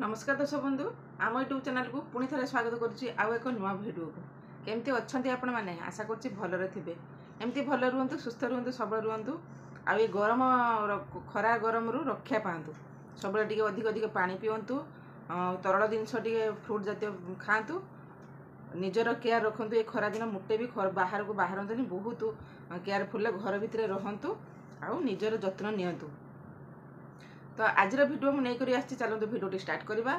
ନମସ୍କାର ଦର୍ଶକ ବନ୍ଧୁ ଆମ ୟୁଟ୍ୟୁବ୍ ଚ୍ୟାନେଲ୍କୁ ପୁଣି ଥରେ ସ୍ୱାଗତ କରୁଛି ଆଉ ଏକ ନୂଆ ଭିଡ଼ିଓକୁ କେମିତି ଅଛନ୍ତି ଆପଣମାନେ ଆଶା କରୁଛି ଭଲରେ ଥିବେ ଏମିତି ଭଲ ରୁହନ୍ତୁ ସୁସ୍ଥ ରୁହନ୍ତୁ ସବଳ ରୁହନ୍ତୁ ଆଉ ଏ ଗରମ ଖରା ଗରମରୁ ରକ୍ଷା ପାଆନ୍ତୁ ସବୁବେଳେ ଟିକେ ଅଧିକ ଅଧିକ ପାଣି ପିଅନ୍ତୁ ତରଳ ଜିନିଷ ଟିକେ ଫ୍ରୁଟ୍ ଜାତୀୟ ଖାଆନ୍ତୁ ନିଜର କେୟାର ରଖନ୍ତୁ ଏ ଖରାଦିନ ମୋଟେ ବି ବାହାରକୁ ବାହାରନ୍ତୁନି ବହୁତ କେୟାରଫୁଲ୍ରେ ଘର ଭିତରେ ରହନ୍ତୁ ଆଉ ନିଜର ଯତ୍ନ ନିଅନ୍ତୁ তো আজর ভিডিও মু নেই আসছি চলতু ভিডিওটি স্টার্ট করা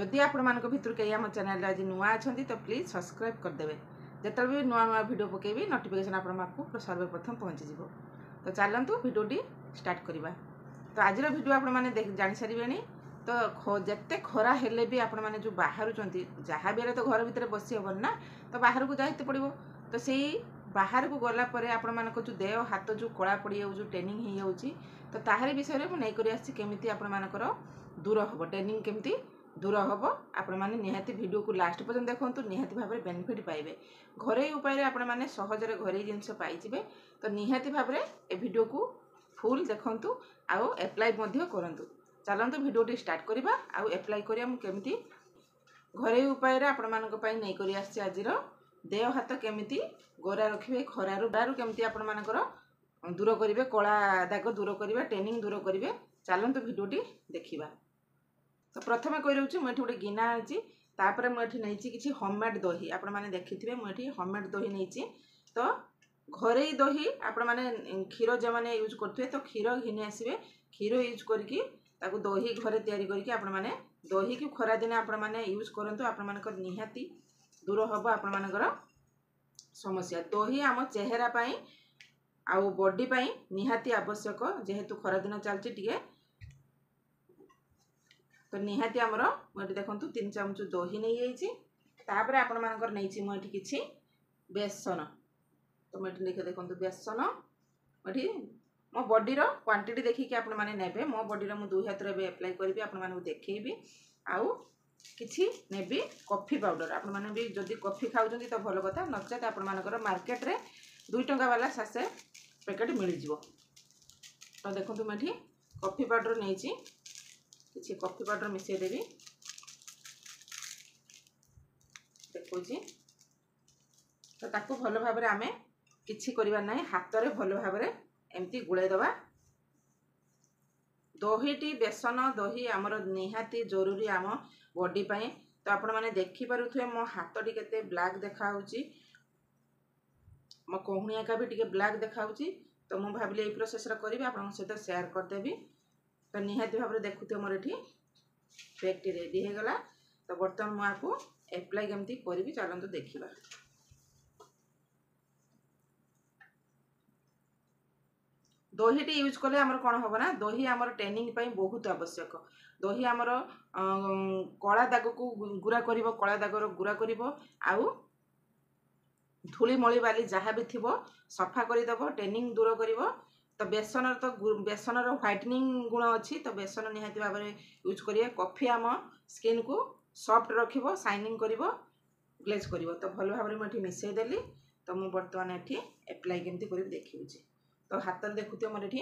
যদি আপনার ভিতর কে আমার চ্যানেল আজ নূয়া অনেক তো প্লিজ সবসক্রাইব করেদেবে যেতবে বি নূয়া নূয়া ভিডিও পকাইবি নোটিফিকেসন আপনার সর্বপ্রথম পৌঁছিযোগ তো চলতু ভিডিওটি স্টার্ট করা তো আজর ভিডিও আপনার জাঁসারে তো ଯେତେ ଖରା ହେଲେ ବି ଆପଣମାନେ ଯେଉଁ ବାହାରୁଛନ୍ତି ଯାହା ବି ହେଲେ ତ ଘର ଭିତରେ ବସି ହେବନି ନା ତ ବାହାରକୁ ଯାହା ଏତେ ପଡ଼ିବ ତ ସେଇ ବାହାରକୁ ଗଲାପରେ ଆପଣମାନଙ୍କ ଯେଉଁ ଦେହ ହାତ ଯେଉଁ କଳା ପଡ଼ିଯାଉଛି ଯେଉଁ ଟ୍ରେନିଂ ହେଇଯାଉଛି ତ ତାହାରି ବିଷୟରେ ମୁଁ ନେଇକରି ଆସିଛି କେମିତି ଆପଣମାନଙ୍କର ଦୂର ହେବ ଟ୍ରେନିଂ କେମିତି ଦୂର ହେବ ଆପଣମାନେ ନିହାତି ଭିଡ଼ିଓକୁ ଲାଷ୍ଟ ପର୍ଯ୍ୟନ୍ତ ଦେଖନ୍ତୁ ନିହାତି ଭାବରେ ବେନିଫିଟ୍ ପାଇବେ ଘରୋଇ ଉପାୟରେ ଆପଣମାନେ ସହଜରେ ଘରୋଇ ଜିନିଷ ପାଇଯିବେ ତ ନିହାତି ଭାବରେ ଏ ଭିଡ଼ିଓକୁ ଫୁଲ୍ ଦେଖନ୍ତୁ ଆଉ ଆପ୍ଲାଏ ମଧ୍ୟ କରନ୍ତୁ ଚାଲନ୍ତୁ ଭିଡ଼ିଓଟି ଷ୍ଟାର୍ଟ କରିବା ଆଉ ଆପ୍ଲାଏ କରିବା ମୁଁ କେମିତି ଘରୋଇ ଉପାୟରେ ଆପଣମାନଙ୍କ ପାଇଁ ନେଇକରି ଆସିଛି ଆଜିର ଦେହ ହାତ କେମିତି ଗୋରା ରଖିବେ ଖରାରୁ ବାହାରୁ କେମିତି ଆପଣମାନଙ୍କର ଦୂର କରିବେ କଳା ଦାଗ ଦୂର କରିବେ ଟେନିଂ ଦୂର କରିବେ ଚାଲନ୍ତୁ ଭିଡ଼ିଓଟି ଦେଖିବା ତ ପ୍ରଥମେ କହି ରହୁଛି ମୁଁ ଏଠି ଗୋଟେ ଗିନା ଆଣିଛି ତାପରେ ମୁଁ ଏଠି ନେଇଛି କିଛି ହୋମମେଡ୍ ଦହି ଆପଣମାନେ ଦେଖିଥିବେ ମୁଁ ଏଠି ହୋମମେଡ୍ ଦହି ନେଇଛି ତ ଘରୋଇ ଦହି ଆପଣମାନେ କ୍ଷୀର ଯେଉଁମାନେ ୟୁଜ୍ କରୁଥିବେ ତ କ୍ଷୀର ଘିନି ଆସିବେ କ୍ଷୀର ୟୁଜ୍ କରିକି ତାକୁ ଦହି ଘରେ ତିଆରି କରିକି ଆପଣମାନେ ଦହିକି ଖରାଦିନେ ଆପଣମାନେ ୟୁଜ୍ କରନ୍ତୁ ଆପଣମାନଙ୍କର ନିହାତି দূর হব আপনার সমস্যা দহি আম চেহারা পাই আউ বডি পাই নিহাতি আবশ্যক যেহেতু খরাদিন চালছে টিকে তো নিহাতি আমার এটি দেখুন তিন চামচ দহি নিয়ে যাইছি তাপরে আপনার নেইছি মু এটি কিছু বেসন তো মু এটি লিখে দেখুন বেসন এটি ମୋ ବଡ଼ିର କ୍ୱାଣ୍ଟିଟି ଦେଖିକି ଆପଣମାନେ ନେବେ ମୋ ବଡ଼ିର ମୁଁ ଦୁଇ ହାତରେ ଏବେ ଆପ୍ଲାଏ କରିବି ଆପଣମାନଙ୍କୁ ଦେଖେଇବି ଆଉ କିଛି ନେବି କଫି ପାଉଡ଼ର ଆପଣମାନେ ବି ଯଦି କଫି ଖାଉଛନ୍ତି ତ ଭଲ କଥା ନଚେତ୍ ଆପଣମାନଙ୍କର ମାର୍କେଟରେ ଦୁଇ ଟଙ୍କା ବାଲା ସାସେ ପ୍ୟାକେଟ୍ ମିଳିଯିବ ତ ଦେଖନ୍ତୁ ମୁଁ ଏଠି କଫି ପାଉଡ଼ର ନେଇଛି କିଛି କଫି ପାଉଡ଼ର ମିଶାଇ ଦେବି ଦେଖାଉଛି ତ ତାକୁ ଭଲ ଭାବରେ ଆମେ କିଛି କରିବା ନାହିଁ ହାତରେ ଭଲ ଭାବରେ ଏମିତି ଗୁଳାଇ ଦେବା ଦହିଟି ବେସନ ଦହି ଆମର ନିହାତି ଜରୁରୀ ଆମ বডি পাই তো আপনার দেখিপারে মো হাতটি কেতে ব্লাক দেখা হচ্ছে মো কহুণী আঁকা বি টিকি ব্লাক দেখা হচ্ছে তো মু ভাবলি এই প্রসেসরে করবি আপনার সহ সেয়ার করেদেবি তো নিহতি ভাবে দেখুথে মোর এটি ব্যাগটি রেডি হয়ে গলা তো বর্তমান মু আপ এপ্লাই কেমি করবি চলতু দেখা ଦହିଟି ୟୁଜ୍ କଲେ ଆମର କ'ଣ ହେବ ନା ଦହି ଆମର ଟେନିଂ ପାଇଁ ବହୁତ ଆବଶ୍ୟକ ଦହି ଆମର କଳା ଦାଗକୁ ଗୁରା କରିବ କଳା ଦାଗର ଗୁରା କରିବ ଆଉ ଧୂଳି ମଳି ବାଲି ଯାହା ବି ଥିବ ସଫା କରିଦେବ ଟେନିଂ ଦୂର କରିବ ତ ବେସନର ତ ବେସନର ହ୍ୱାଇଟନିଂ ଗୁଣ ଅଛି ତ ବେସନ ନିହାତି ଭାବରେ ୟୁଜ୍ କରିବେ କଫି ଆମ ସ୍କିନ୍କୁ ସଫ୍ଟ ରଖିବ ସାଇନିଂ କରିବ ଗ୍ଲେଜ୍ କରିବ ତ ଭଲ ଭାବରେ ମୁଁ ଏଠି ମିଶାଇଦେଲି ତ ମୁଁ ବର୍ତ୍ତମାନ ଏଠି ଆପ୍ଲାଏ କେମିତି କରିବି ଦେଖିଉଛି ତ ହାତରେ ଦେଖୁଥିବେ ମୋର ଏଠି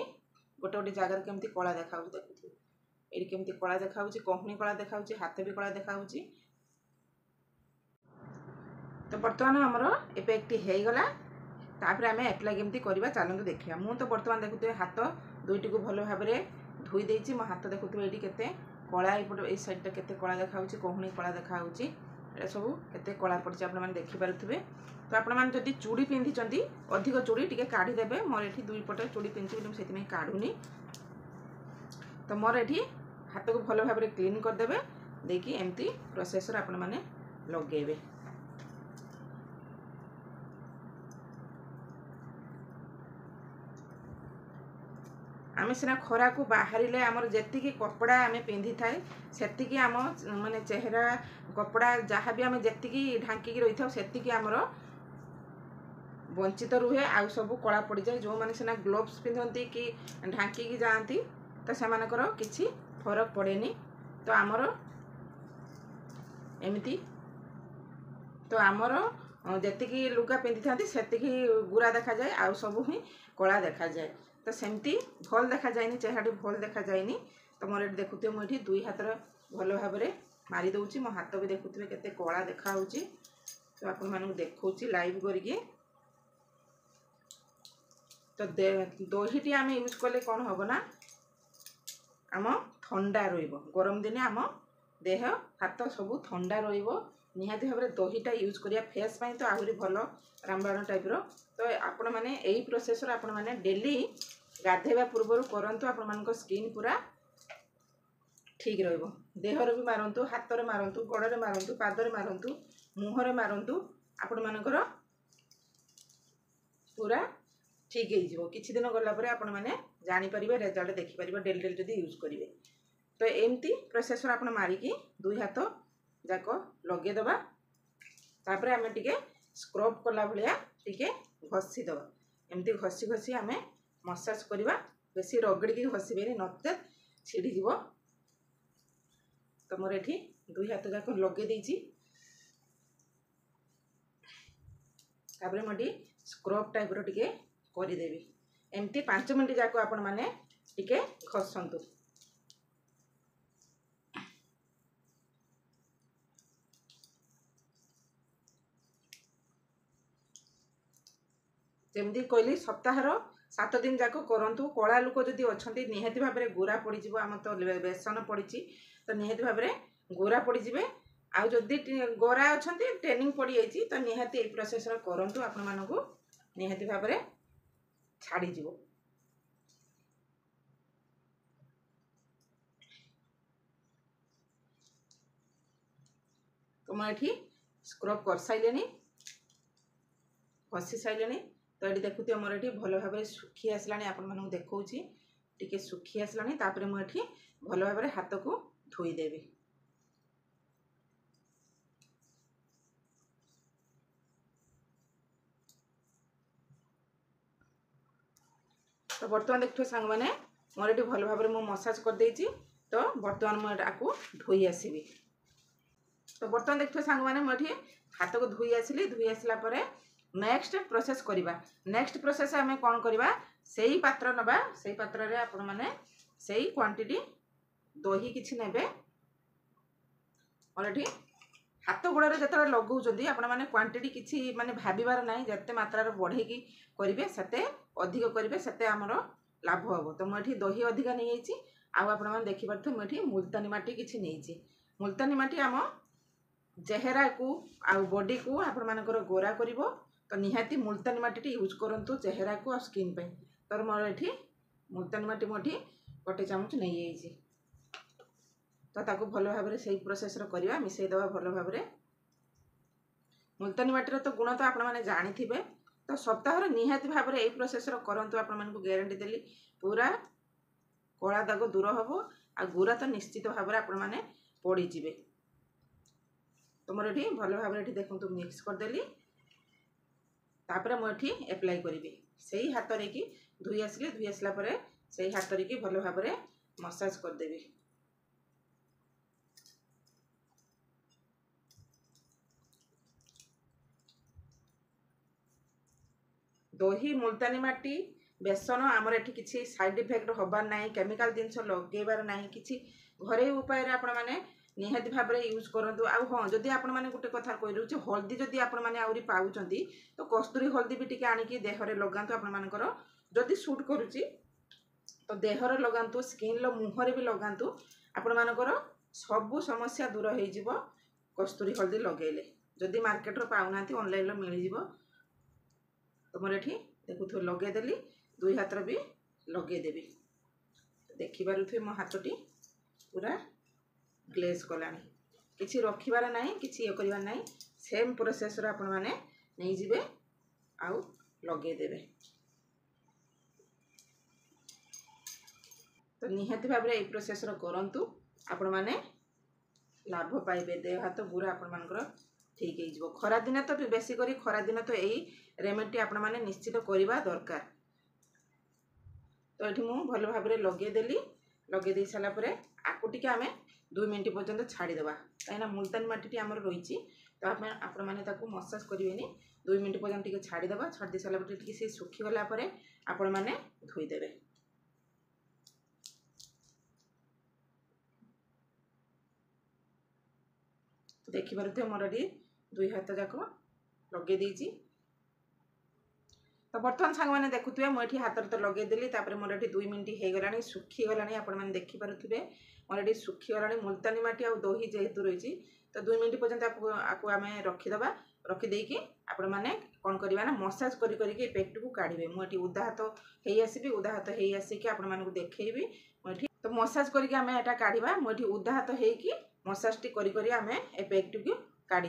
ଗୋଟେ ଗୋଟେ ଜାଗାରେ କେମିତି କଳା ଦେଖାହେଉଛି ଦେଖୁଥିବେ ଏଠି କେମିତି କଳା ଦେଖାହେଉଛି କହୁଣି କଳା ଦେଖାହେଉଛି ହାତ ବି କଳା ଦେଖାହେଉଛି ତ ବର୍ତ୍ତମାନ ଆମର ଏପେକ୍ଟି ହେଇଗଲା ତାପରେ ଆମେ ଆପ୍ଲାଏ କେମିତି କରିବା ଚାଲନ୍ତୁ ଦେଖିବା ମୁଁ ତ ବର୍ତ୍ତମାନ ଦେଖୁଥିବେ ହାତ ଦୁଇଟିକୁ ଭଲ ଭାବରେ ଧୋଇ ଦେଇଛି ମୋ ହାତ ଦେଖୁଥିବେ ଏଠି କେତେ କଳା ଏପଟେ ଏଇ ସାଇଡ଼୍ଟା କେତେ କଳା ଦେଖାହେଉଛି କହୁଣି କଳା ଦେଖାହେଉଛି এটা সবু কেতে কলা পড়ছে আপনার দেখিপারে তো আপনার যদি চুড়ি পিঁধিছেন অধিক চুড়ি টিকি কাঢ়িদেবে মোর এটি দুই পটে চুড়ি পিঁধি বলে সেই কাঢ়ুনি তো মোর এটি হাতকে ভালো ভাবে ক্লিন করেদেবে দেখি এমতি প্রসেসর আপনার লগাইবে ଆମେ ସିନା ଖରାକୁ ବାହାରିଲେ ଆମର ଯେତିକି କପଡ଼ା ଆମେ ପିନ୍ଧିଥାଏ ସେତିକି ଆମ ମାନେ ଚେହେରା କପଡ଼ା ଯାହା ବି ଆମେ ଯେତିକି ଢାଙ୍କିକି ରହିଥାଉ ସେତିକି ଆମର ବଞ୍ଚିତ ରୁହେ ଆଉ ସବୁ କଳା ପଡ଼ିଯାଏ ଯେଉଁମାନେ ସିନା ଗ୍ଲୋଭ୍ସ ପିନ୍ଧନ୍ତି କି ଢାଙ୍କିକି ଯାଆନ୍ତି ତ ସେମାନଙ୍କର କିଛି ଫରକ ପଡ଼େନି ତ ଆମର ଏମିତି ତ ଆମର ଯେତିକି ଲୁଗା ପିନ୍ଧିଥାନ୍ତି ସେତିକି ଗୁରା ଦେଖାଯାଏ ଆଉ ସବୁ ହିଁ କଳା ଦେଖାଯାଏ ତ ସେମିତି ଭଲ୍ ଦେଖାଯାଏନି ଚେହେରାଟି ଭଲ୍ ଦେଖାଯାଏନି ତ ମୋର ଏଠି ଦେଖୁଥିବେ ମୁଁ ଏଠି ଦୁଇ ହାତର ଭଲ ଭାବରେ ମାରି ଦେଉଛି ମୋ ହାତ ବି ଦେଖୁଥିବେ କେତେ କଳା ଦେଖାହେଉଛି ତ ଆପଣମାନଙ୍କୁ ଦେଖାଉଛି ଲାଇଭ୍ କରିକି ତ ଦହିଟି ଆମେ ୟୁଜ୍ କଲେ କ'ଣ ହେବ ନା ଆମ ଥଣ୍ଡା ରହିବ ଗରମ ଦିନେ ଆମ ଦେହ ହାତ ସବୁ ଥଣ୍ଡା ରହିବ ନିହାତି ଭାବରେ ଦହିଟା ୟୁଜ୍ କରିବା ଫେସ୍ ପାଇଁ ତ ଆହୁରି ଭଲ ରାମବାଣ ଟାଇପ୍ର ତ ଆପଣମାନେ ଏଇ ପ୍ରୋସେସ୍ରେ ଆପଣମାନେ ଡେଲି ଗାଧୋଇବା ପୂର୍ବରୁ କରନ୍ତୁ ଆପଣମାନଙ୍କ ସ୍କିନ୍ ପୁରା ଠିକ୍ ରହିବ ଦେହରେ ବି ମାରନ୍ତୁ ହାତରେ ମାରନ୍ତୁ ଗୋଡ଼ରେ ମାରନ୍ତୁ ପାଦରେ ମାରନ୍ତୁ ମୁହଁରେ ମାରନ୍ତୁ ଆପଣମାନଙ୍କର ପୁରା ଠିକ୍ ହେଇଯିବ କିଛି ଦିନ ଗଲା ପରେ ଆପଣମାନେ ଜାଣିପାରିବେ ରେଜଲ୍ଟ ଦେଖିପାରିବେ ଡେଲି ଡେଲି ଯଦି ୟୁଜ୍ କରିବେ ତ ଏମିତି ପ୍ରୋସେସର ଆପଣ ମାରିକି ଦୁଇ ହାତ ଯାକ ଲଗେଇଦେବା ତାପରେ ଆମେ ଟିକେ ସ୍କ୍ରବ୍ କଲା ଭଳିଆ ଟିକେ ଘଷିଦେବା ଏମିତି ଘଷି ଘଷି ଆମେ ମସାଜ କରିବା ବେଶୀ ରଗଡ଼ିକି ଘଷିବେନି ନଚେତ ଛିଡ଼ିଯିବ ତ ମୋର ଏଠି ଦୁଇ ହାତ ଯାକ ଲଗେଇ ଦେଇଛି ତାପରେ ମୁଁ ଏଠି ସ୍କ୍ରବ ଟାଇପ୍ର ଟିକେ କରିଦେବି ଏମିତି ପାଞ୍ଚ ମିନିଟ୍ ଯାକ ଆପଣମାନେ ଟିକେ ଘଷନ୍ତୁ ଯେମିତି କହିଲି ସପ୍ତାହର সাত দিন যাক করতু কড়া লোক যদি অনেক নিহতি ভাবে গোরা পড়িযোগ আমার তো বেসন পড়িছি তো নিহতি ভাবে গোরা পড়িযে আউ যদি গোরা অনেক ট্রেনিং পড়িযাই তো নিহতি এই প্রসেসর করতু আপন মানুষ নিহতি ভাবে ছাড়িযোগ ତୁମ ଏଠି ସ୍କ୍ରବ୍ କରିସାରିଲେଣି ଘଷି ସାରିଲେଣି তো ଏଠି ଦେଖୁଥିବେ ମୋର ଏଠି ଭଲ ଭାବରେ ଶୁଖି ଆସିଲାଣି ଆପଣମାନଙ୍କୁ ଦେଖାଉଛି ଟିକେ ଶୁଖି ଆସିଲାଣି ତାପରେ ମୁଁ ଏଠି ଭଲ ଭାବରେ ହାତକୁ ଧୋଇଦେବି ତ ବର୍ତ୍ତମାନ ଦେଖୁଥିବେ ସାଙ୍ଗମାନେ ମୋର ଏଠି ଭଲ ଭାବରେ ମୁଁ ମସାଜ କରିଦେଇଛି ତ ବର୍ତ୍ତମାନ ମୁଁ ଏଟାକୁ ଧୋଇ ଆସିବି ତ ବର୍ତ୍ତମାନ ଦେଖୁଥିବେ ସାଙ୍ଗମାନେ ମୁଁ ଏଠି ହାତକୁ ଧୋଇ ଆସିଲି ଧୋଇ ଆସିଲା ପରେ নেক্সট ପ୍ରୋସେସ୍ କରିବା ନେକ୍ସଟ ପ୍ରୋସେସ୍ ଆମେ କ'ଣ କରିବା ସେଇ ପାତ୍ର ନେବା ସେଇ ପାତ୍ରରେ ଆପଣମାନେ ସେଇ କ୍ୱାଣ୍ଟିଟି ଦହି କିଛି ନେବେ ଅଲରେଡ଼ି ହାତ ଗୋଡ଼ରେ ଯେତେବେଳେ ଲଗାଉଛନ୍ତି ଆପଣମାନେ କ୍ୱାଣ୍ଟିଟି କିଛି ମାନେ ଭାବିବାର ନାହିଁ ଯେତେ ମାତ୍ରାରେ ବଢ଼େଇକି କରିବେ ସେତେ ଅଧିକ କରିବେ ସେତେ ଆମର ଲାଭ ହେବ ତ ମୁଁ ଏଠି ଦହି ଅଧିକା ନେଇଯାଇଛି ଆଉ ଆପଣମାନେ ଦେଖିପାରୁଥିବେ ମୁଁ ଏଠି ମୁଲତାନୀ ମାଟି କିଛି ନେଇଛି ମୁଲତାନୀ ମାଟି ଆମ ଚେହେରାକୁ ଆଉ ବଡ଼ିକୁ ଆପଣମାନଙ୍କର ଗୋରା କରିବ ତ ନିହାତି ମୁଲତାନୀ ମାଟିଟି ୟୁଜ୍ କରନ୍ତୁ ଚେହେରାକୁ ଆଉ ସ୍କିନ୍ ପାଇଁ ତର ମୋର ଏଠି ମୁଲତାନୀ ମାଟି ମୁଁ ଏଠି ଗୋଟେ ଚାମଚ ନେଇଯାଇଛି ତ ତାକୁ ଭଲ ଭାବରେ ସେଇ ପ୍ରୋସେସ୍ର କରିବା ମିଶାଇ ଦେବା ଭଲ ଭାବରେ ମୁଲତାନୀ ମାଟିର ତ ଗୁଣ ତ ଆପଣମାନେ ଜାଣିଥିବେ ତ ସପ୍ତାହର ନିହାତି ଭାବରେ ଏଇ ପ୍ରୋସେସ୍ର କରନ୍ତୁ ଆପଣମାନଙ୍କୁ ଗ୍ୟାରେଣ୍ଟି ଦେଲି ପୁରା କଳା ଦାଗ ଦୂର ହେବ ଆଉ ଗୁରା ତ ନିଶ୍ଚିତ ଭାବରେ ଆପଣମାନେ ପଡ଼ିଯିବେ ତୁମର ଏଠି ଭଲ ଭାବରେ ଏଠି ଦେଖନ୍ତୁ ମିକ୍ସ କରିଦେଲି ତାପରେ ମୁଁ ଏଠି ଆପ୍ଲାଏ କରିବି ସେଇ ହାତ ନେଇକି ଧୋଇ ଆସିଲି ଧୋଇ ଆସିଲା ପରେ ସେଇ ହାତ ନେଇକି ଭଲ ଭାବରେ ମସାଜ କରିଦେବି ଦହି ମୁଲତାନୀ ମାଟି ବେସନ ଆମର ଏଠି କିଛି ସାଇଡ଼୍ ଇଫେକ୍ଟ ହେବାର ନାହିଁ କେମିକାଲ ଜିନିଷ ଲଗେଇବାର ନାହିଁ କିଛି ଘରୋଇ ଉପାୟରେ ଆପଣମାନେ ନିହାତି ଭାବରେ ୟୁଜ୍ କରନ୍ତୁ ଆଉ ହଁ ଯଦି ଆପଣମାନେ ଗୋଟେ କଥା କହିଦେଉଛି ହଳଦୀ ଯଦି ଆପଣମାନେ ଆହୁରି ପାଉଛନ୍ତି ତ କସ୍ତୁରୀ ହଳଦୀ ବି ଟିକେ ଆଣିକି ଦେହରେ ଲଗାନ୍ତୁ ଆପଣମାନଙ୍କର ଯଦି ସୁଟ୍ କରୁଛି ତ ଦେହରେ ଲଗାନ୍ତୁ ସ୍କିନ୍ର ମୁହଁରେ ବି ଲଗାନ୍ତୁ ଆପଣମାନଙ୍କର ସବୁ ସମସ୍ୟା ଦୂର ହେଇଯିବ କସ୍ତୁରୀ ହଳଦୀ ଲଗାଇଲେ ଯଦି ମାର୍କେଟର ପାଉନାହାନ୍ତି ଅନଲାଇନ୍ର ମିଳିଯିବ ତୁମର ଏଠି ଦେଖୁଥିବ ଲଗାଇଦେଲି ଦୁଇ ହାତର ବି ଲଗାଇଦେବି ଦେଖିପାରୁଥିବେ ମୋ ହାତଟି ପୁରା ଗ୍ଲେଜ୍ କଲାଣି କିଛି ରଖିବାର ନାହିଁ କିଛି ଇଏ କରିବାର ନାହିଁ ସେମ୍ ପ୍ରୋସେସ୍ରେ ଆପଣମାନେ ନେଇଯିବେ ଆଉ ଲଗେଇଦେବେ ତ ନିହାତି ଭାବରେ ଏଇ ପ୍ରୋସେସ୍ର କରନ୍ତୁ ଆପଣମାନେ ଲାଭ ପାଇବେ ଦେହ ହାତ ଗୁରା ଆପଣମାନଙ୍କର ଠିକ୍ ହେଇଯିବ ଖରାଦିନେ ତ ବେଶୀ କରି ଖରାଦିନ ତ ଏଇ ରେମେଡ଼ିଟି ଆପଣମାନେ ନିଶ୍ଚିତ କରିବା ଦରକାର ତ ଏଠି ମୁଁ ଭଲ ଭାବରେ ଲଗେଇଦେଲି ଲଗେଇ ଦେଇ ସାରିଲା ପରେ ଆକୁ ଟିକେ ଆମେ ଦୁଇ ମିନିଟ୍ ପର୍ଯ୍ୟନ୍ତ ଛାଡ଼ିଦେବା କାହିଁକିନା ମୁଲତାନୀ ମାଟିଟି ଆମର ରହିଛି ତ ଆପଣ ଆପଣମାନେ ତାକୁ ମସାଜ କରିବେନି ଦୁଇ ମିନିଟ୍ ପର୍ଯ୍ୟନ୍ତ ଟିକେ ଛାଡ଼ିଦେବା ଛାଡ଼ି ଦେଇ ସାରିଲା ପରେ ଟିକେ ସେ ଶୁଖିଗଲା ପରେ ଆପଣମାନେ ଧୋଇଦେବେ ଦେଖିପାରୁଥିବେ ମୋର ଏଠି ଦୁଇ ହାତ ଯାକ ଲଗେଇ ଦେଇଛି ତ ବର୍ତ୍ତମାନ ସାଙ୍ଗମାନେ ଦେଖୁଥିବେ ମୁଁ ଏଠି ହାତରେ ତ ଲଗେଇଦେଲି ତାପରେ ମୋର ଏଠି ଦୁଇ ମିନିଟ୍ ହେଇଗଲାଣି ଶୁଖିଗଲାଣି ଆପଣମାନେ ଦେଖିପାରୁଥିବେ मोर ये सुखीगला मुलतानी मटी आ दही जेहेतु रही तो दुई मिनिट पर्यटन आपको आम रखिद रखिदे कि आपण कौन करवा मसाज कर पेट को काढ़े मुझे उदाहत हो उदाहत हो देखी मुझे तो मसाज करें काढ़ा मुझे उदाहत हो मसाज टी कर पेट को काढ़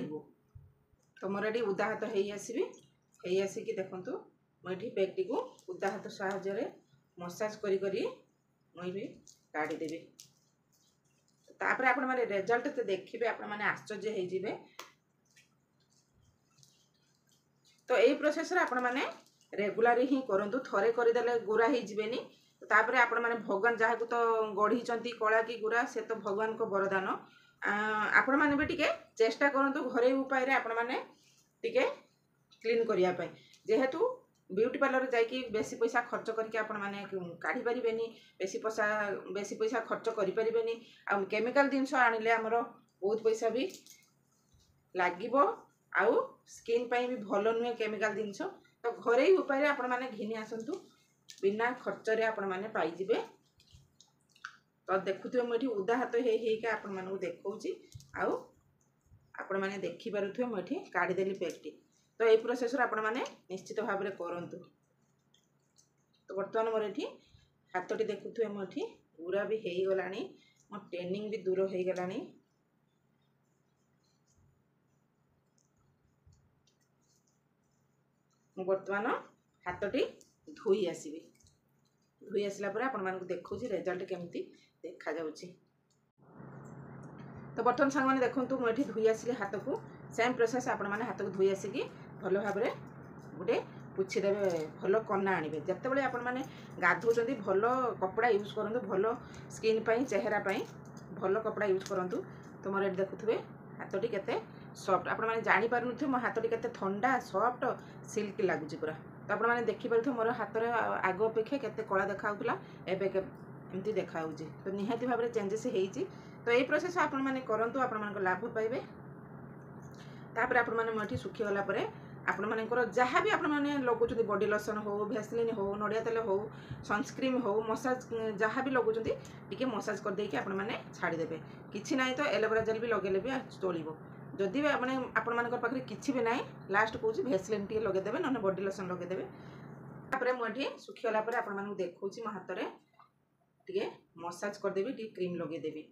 तो मोर ये उदाहत हो देखु मुझे पेटी को उदाहत साहय मसाज करी करी मुझे ତାପରେ ଆପଣମାନେ ରେଜଲ୍ଟ ତ ଦେଖିବେ ଆପଣମାନେ ଆଶ୍ଚର୍ଯ୍ୟ ହେଇଯିବେ ତ ଏଇ ପ୍ରୋସେସରେ ଆପଣମାନେ ରେଗୁଲାର ହିଁ କରନ୍ତୁ ଥରେ କରିଦେଲେ ଗୁରା ହେଇଯିବେନି ତାପରେ ଆପଣମାନେ ଭଗବାନ ଯାହାକୁ ତ ଗଢ଼ିଛନ୍ତି କଳା କି ଗୁରା ସେ ତ ଭଗବାନଙ୍କ ବରଦାନ ଆପଣମାନେ ବି ଟିକେ ଚେଷ୍ଟା କରନ୍ତୁ ଘରୋଇ ଉପାୟରେ ଆପଣମାନେ ଟିକେ କ୍ଲିନ୍ କରିବା ପାଇଁ ଯେହେତୁ বিউটি পার্লর যাইকি বেশি পয়সা খরচ করিকি আপনার কাঢ়ি পারে বেশি পয়সা বেশি পয়সা খরচ করে পারে আমিকাল জিনিস আনলে আমার বহুত পয়সা বি লাগিব আউ স্কিন পাই বি ভাল নুহে কেমিকাল জিনিস তো ঘরেই উপায়ে আপনার ঘিনি আসন্তু বিনা খরচরে আপনার পাইযে তো দেখুথে মু এটি উদা হাত হয়ে হয়েকি আপনার দেখছি আপনার দেখিপারে মু এটি কাড়িদেলি প্যাকটি তো এই ପ୍ରୋସେସ୍ରେ ଆପଣମାନେ ନିଶ୍ଚିତ ଭାବରେ କରନ୍ତୁ ତ ବର୍ତ୍ତମାନ ମୋର ଏଠି ହାତଟି ଦେଖୁଥିବେ ମୁଁ ଏଠି ଗୁରା ବି ହେଇଗଲାଣି ମୋ ଟ୍ରେନିଂ ବି ଦୂର ହେଇଗଲାଣି ମୁଁ ବର୍ତ୍ତମାନ ହାତଟି ଧୋଇ ଆସିବି ଧୋଇ ଆସିଲା ପରେ ଆପଣମାନଙ୍କୁ ଦେଖାଉଛି ରେଜଲ୍ଟ କେମିତି ଦେଖାଯାଉଛି ତ ବର୍ତ୍ତମାନ ସାଙ୍ଗମାନେ ଦେଖନ୍ତୁ ମୁଁ ଏଠି ଧୋଇ ଆସିଲି ହାତକୁ ସେମ୍ ପ୍ରୋସେସ୍ ଆପଣମାନେ ହାତକୁ ଧୋଇ ଆସିକି ଭଲ ଭାବରେ ଗୋଟେ ପୁଛି ଦେବେ ଭଲ କନା ଆଣିବେ ଯେତେବେଳେ ଆପଣମାନେ ଗାଧଉଛନ୍ତି ଭଲ କପଡ଼ା ୟୁଜ୍ କରନ୍ତୁ ଭଲ ସ୍କିନ୍ ପାଇଁ ଚେହେରା ପାଇଁ ଭଲ କପଡ଼ା ୟୁଜ୍ କରନ୍ତୁ ତୁମର ଏଠି ଦେଖୁଥିବେ ହାତଟି କେତେ ସଫ୍ଟ ଆପଣମାନେ ଜାଣିପାରୁନଥିବେ ମୋ ହାତଟି କେତେ ଥଣ୍ଡା ସଫ୍ଟ ସିଲ୍କ ଲାଗୁଛି ପୁରା ତ ଆପଣମାନେ ଦେଖିପାରୁଥିବେ ମୋର ହାତର ଆଗ ଅପେକ୍ଷା କେତେ କଳା ଦେଖାହେଉଥିଲା ଏବେ ଏମିତି ଦେଖାହେଉଛି ତ ନିହାତି ଭାବରେ ଚେଞ୍ଜେସ୍ ହେଇଛି ତ ଏଇ ପ୍ରୋସେସ୍ ଆପଣମାନେ କରନ୍ତୁ ଆପଣମାନଙ୍କ ଲାଭ ପାଇବେ ତାପରେ ଆପଣମାନେ ମୋ ଏଠି ଶୁଖିଗଲା ପରେ ଆପଣମାନଙ୍କର ଯାହା ବି ଆପଣମାନେ ଲଗାଉଛନ୍ତି ବଡ଼ି ଲୋସନ୍ ହେଉ ଭ୍ୟାସଲିନ୍ ହେଉ ନଡ଼ିଆ ତେଲ ହେଉ ସନସ୍କ୍ରିନ୍ ହେଉ ମସାଜ୍ ଯାହା ବି ଲଗାଉଛନ୍ତି ଟିକେ ମସାଜ୍ କରିଦେଇକି ଆପଣମାନେ ଛାଡ଼ିଦେବେ କିଛି ନାହିଁ ତ ଏଲୋଭେରା ଜେଲ୍ ବି ଲଗାଇଲେ ବି ଚଳିବ ଯଦି ବି ଆପଣ ଆପଣମାନଙ୍କର ପାଖରେ କିଛି ବି ନାହିଁ ଲାଷ୍ଟ କହୁଛି ଭ୍ୟାସଲିନ୍ ଟିକେ ଲଗାଇଦେବେ ନହେଲେ ବଡ଼ି ଲୋସନ୍ ଲଗାଇଦେବେ ତାପରେ ମୁଁ ଏଠି ଶୁଖିଗଲା ପରେ ଆପଣମାନଙ୍କୁ ଦେଖାଉଛି ମୋ ହାତରେ ଟିକେ ମସାଜ କରିଦେବି ଟିକେ କ୍ରିମ୍ ଲଗାଇଦେବି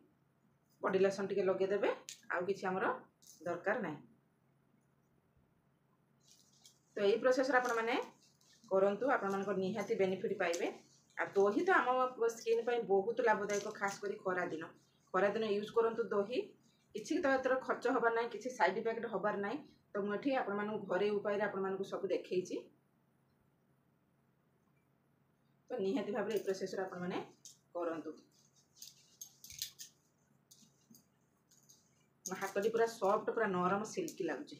ବଡ଼ି ଲୋସନ୍ ଟିକେ ଲଗାଇଦେବେ ଆଉ କିଛି ଆମର ଦରକାର ନାହିଁ তো এই প্রসেসরে আপনার করতু আপনার নিহতি বেনিফিট পাইবে আর দহি তো আম স্কিন বহুত লাভদায়ক খাস করে খরাদিন খরাদিন ইউজ করতু দহি କିଛି ତା'ର ଖର୍ଚ୍ଚ ହେବାର ନାହିଁ କିଛି ସାଇଡ଼୍ ଇଫେକ୍ଟ ହେବାର ନାହିଁ ତ ମୁଁ ଏଠି ଆପଣମାନଙ୍କୁ ଘରୋଇ ଉପାୟରେ ଆପଣମାନଙ୍କୁ ସବୁ ଦେଖେଇଛି ତ ନିହାତି ଭାବରେ ଏ ପ୍ରୋସେସ୍ରେ ଆପଣମାନେ କରନ୍ତୁ ହାତଟି ପୁରା ସଫ୍ଟ ପୁରା ନରମ ସିଲ୍କି ଲାଗୁଛି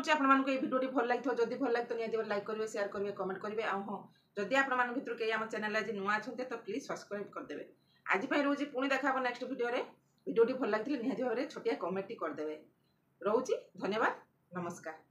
করছি আপনার এই ভিডিওটি ভাল লাগি যদি ভাল লাগতো নিহতি লাইক করবে সেয়ার করবে কমেন্ট করবে আউ হ্যাঁ যদি আপনার ভিতর কে আমার চ্যানেল আজ নূয়া অনেক তো প্লিজ সবসক্রাইব করদেবে আজ রয়েছে পুঁ দেখা হব নেক্সট ভিডিওরে ভিডিওটি ভাল লাগলে নিহতি ভাবে ছোটিয়া কমেন্টটি করদেবে রয়েছে ধন্যবাদ নমস্কার